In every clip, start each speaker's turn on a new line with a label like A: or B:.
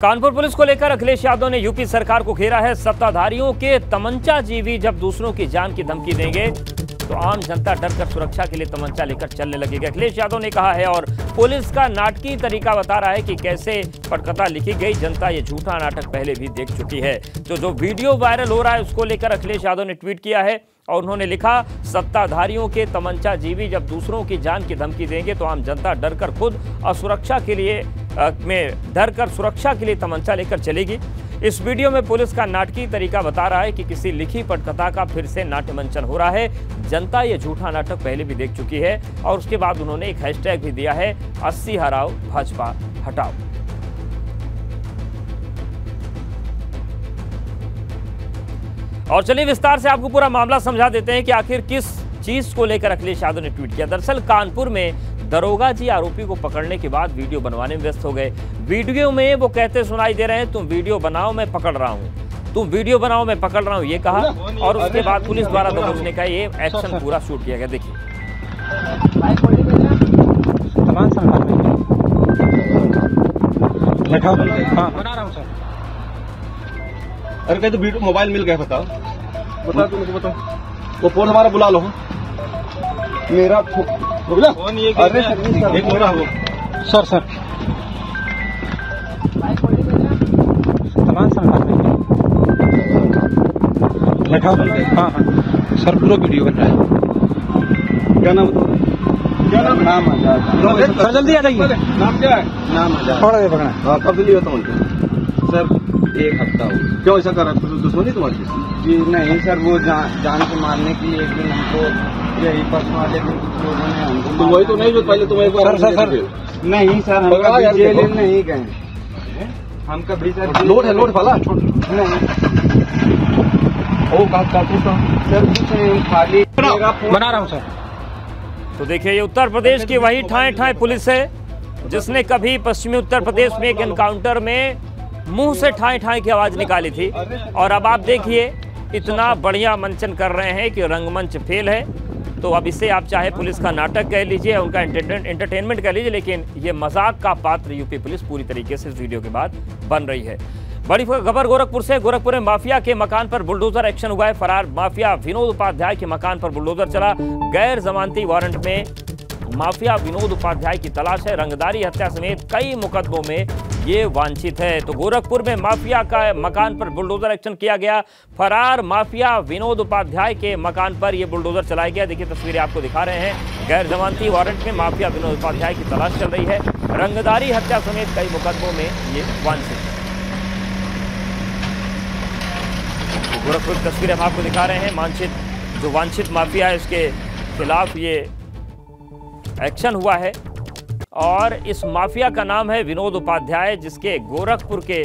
A: Kanpur police को लेकर अखिलेश यादव ने यूपी सरकार को घेरा है, सत्ताधारियों के तमंचा जीवी जब दूसरों की जान की धमकी देंगे तो आम जनता डर कर सुरक्षा के लिए तमंचा लेकर चलने लगेगी। अखिलेश यादव ने कहा है और पुलिस का नाटकीय तरीका बता रहा है कि कैसे पटकथा लिखी गई। जनता ये झूठा नाटक पहले भी देख चुकी है। तो जो वीडियो वायरल हो रहा है, उसको लेकर अखिलेश यादव ने ट्वीट किया है। और उन्होंने लिखा, सत्ताधारियों के तमंचा जीवी जब दूसरों की जान की धमकी देंगे तो आम जनता डर कर खुद असुरक्षा के लिए में डर कर सुरक्षा के लिए तमंचा लेकर चलेगी। इस वीडियो में पुलिस का नाटकीय तरीका बता रहा है कि किसी लिखी पटकथा का फिर से नाट्य मंचन हो रहा है। जनता ये झूठा नाटक पहले भी देख चुकी है और उसके बाद उन्होंने एक हैशटैग भी दिया है, अस्सी हराओ भाजपा हटाओ। और चलिए विस्तार से आपको पूरा मामला समझा देते हैं कि आखिर किस चीज़ को लेकर अखिलेश यादव ने ट्वीट किया। दरअसल कानपुर में दरोगा जी आरोपी को पकड़ने के बाद वीडियो बनवाने में व्यस्त हो गए। वीडियो में वो कहते सुनाई दे रहे हैं तुम वीडियो बनाओ मैं पकड़ रहा हूँ। तुम वीडियो बनाओ मैं पकड़ रहा हूँ ये कहा। और उसके बाद पुलिस द्वारा दबोचने का ये एक्शन पूरा शूट किया गया देखिए।
B: हाँ। बना रहा हूँ सर।
C: अरे कहीं तो वीडियो मोबाइल मिल गया बताओ। बता तुमको बताओ। वो फ़ोन हमारा बुला लो। मेरा
B: फ़ोन ये
C: अरे एक हो।
B: Sir sir. में हाँ हाँ। सर पूरा वीडियो बन रहा है।
C: क्या नाम बताओ क्या नाम नाम आज़ाद।
B: सर जल्दी आ जाइए।
C: नाम क्या है? नाम आज़ाद।
B: थोड़ा देर पकड़ा।
C: हाँ कब दिल्ली होता हूँ
D: सर एक हफ़्ता हो
C: क्यों ऐसा कर? रहा है दुश्मनी तुम्हारी
D: जी नहीं सर वो जान जान से मारने के लिए एक दिन हमको यही परसों वाले लोगों ने हमको
C: तुम वही तो नहीं जो पहले तुम एक बार
B: सर, सर,
D: नहीं सर हम कभी जेल। नहीं गए। हम कभी सर
C: लोड है लोड फला
D: नहीं।
C: ओ तो
D: सर कुछ खाली
B: बना रहा हूँ सर।
A: तो देखिए ये उत्तर प्रदेश की वही ठाए ठाए पुलिस है जिसने कभी पश्चिमी उत्तर प्रदेश में एक एनकाउंटर में मुँह से ठाए ठाए की आवाज़ निकाली थी। और अब आप देखिए, इतना बढ़िया मंचन कर रहे हैं कि रंगमंच फेल है। तो अब इसे आप चाहे पुलिस का नाटक कह लीजिए उनका एंटरटेनमेंट कह लीजिए, लेकिन ये मज़ाक का पात्र यूपी पुलिस पूरी तरीके से इस वीडियो के बाद बन रही है। बड़ी खबर गोरखपुर से, गोरखपुर में माफिया के मकान पर बुलडोजर एक्शन हुआ है। फरार माफिया विनोद उपाध्याय के मकान पर बुलडोजर चला। गैर जमानती वारंट में माफिया विनोद उपाध्याय की तलाश है। रंगदारी हत्या समेत कई मुकदमों में ये वांछित है। तो गोरखपुर में माफिया का मकान पर बुलडोजर एक्शन किया गया। फरार माफिया विनोद उपाध्याय के मकान पर ये बुलडोजर चलाया गया। देखिए, तस्वीरें आपको दिखा रहे हैं। गैर जमानती वारंट में माफिया विनोद उपाध्याय की तलाश चल रही है। रंगदारी हत्या समेत कई मुकदमों में ये वांछित है। गोरखपुर की तस्वीरें हम आपको दिखा रहे हैं। वांछित जो वांछित माफिया है इसके खिलाफ ये एक्शन हुआ है। और इस माफिया का नाम है विनोद उपाध्याय, जिसके गोरखपुर के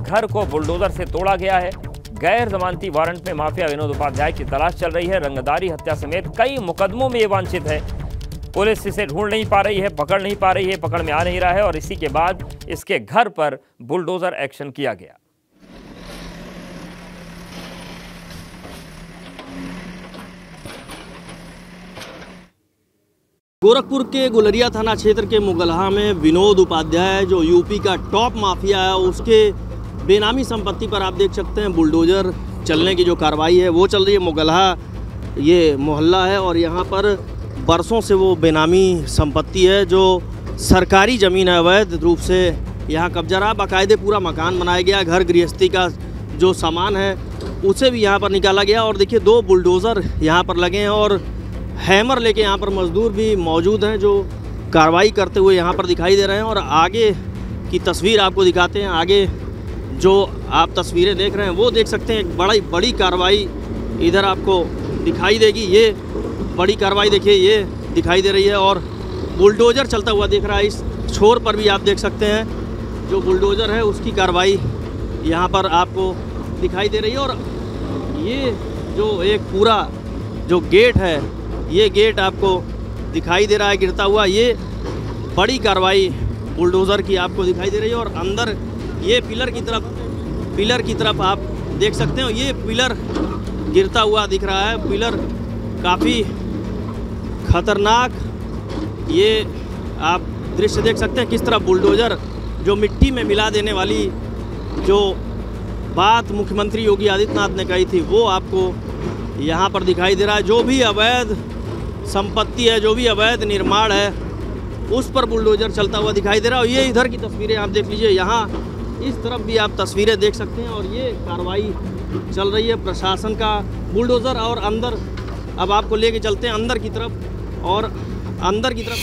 A: घर को बुलडोजर से तोड़ा गया है। गैर जमानती वारंट में माफिया विनोद उपाध्याय की तलाश चल रही है। रंगदारी हत्या समेत कई मुकदमों में ये वांछित है। पुलिस इसे ढूंढ नहीं पा रही है, पकड़ नहीं पा रही है, पकड़ में आ नहीं रहा है और इसी के बाद इसके घर पर बुलडोजर एक्शन किया गया।
E: गोरखपुर के गुलरिया थाना क्षेत्र के मुगलहा में विनोद उपाध्याय, जो यूपी का टॉप माफिया है, उसके बेनामी संपत्ति पर आप देख सकते हैं, बुलडोजर चलने की जो कार्रवाई है, वो चल रही है। मुगलहा, ये मोहल्ला है और यहाँ पर बरसों से वो बेनामी संपत्ति है, जो सरकारी ज़मीन है अवैध रूप से यहाँ कब्जा रहा। बाकायदे पूरा मकान बनाया गया, घर गृहस्थी का जो सामान है, उसे भी यहाँ पर निकाला गया और देखिए, दो बुलडोज़र यहाँ पर लगे हैं और हैमर लेके यहाँ पर मजदूर भी मौजूद हैं जो कार्रवाई करते हुए यहाँ पर दिखाई दे रहे हैं और आगे की तस्वीर आपको दिखाते हैं। आगे जो आप तस्वीरें देख रहे हैं, वो देख सकते हैं। एक बड़ी बड़ी कार्रवाई इधर आपको दिखाई देगी। ये बड़ी कार्रवाई देखिए, ये दिखाई दे रही है और बुलडोज़र चलता हुआ दिख रहा है। इस छोर पर भी आप देख सकते हैं, जो बुलडोज़र है, उसकी कार्रवाई यहाँ पर आपको दिखाई दे रही है। और ये जो एक पूरा जो गेट है ये गेट आपको दिखाई दे रहा है, गिरता हुआ। ये बड़ी कार्रवाई बुलडोज़र की आपको दिखाई दे रही है और अंदर ये पिलर की तरफ़, पिलर की तरफ़ आप देख सकते हो, ये पिलर गिरता हुआ दिख रहा है। पिलर काफ़ी खतरनाक, ये आप दृश्य देख सकते हैं, किस तरह बुलडोज़र जो मिट्टी में मिला देने वाली जो बात मुख्यमंत्री योगी आदित्यनाथ ने कही थी, वो आपको यहाँ पर दिखाई दे रहा है। जो भी अवैध संपत्ति है, जो भी अवैध निर्माण है, उस पर बुलडोजर चलता हुआ दिखाई दे रहा है। और ये इधर की तस्वीरें आप देख लीजिए, यहाँ इस तरफ़ भी आप तस्वीरें देख सकते हैं और ये कार्रवाई चल रही है प्रशासन का बुलडोजर और अंदर, अब आपको लेके चलते हैं अंदर की तरफ़ और अंदर की तरफ़।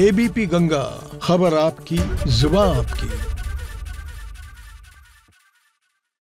F: एबीपी गंगा, खबर आपकी ज़ुबान आपकी।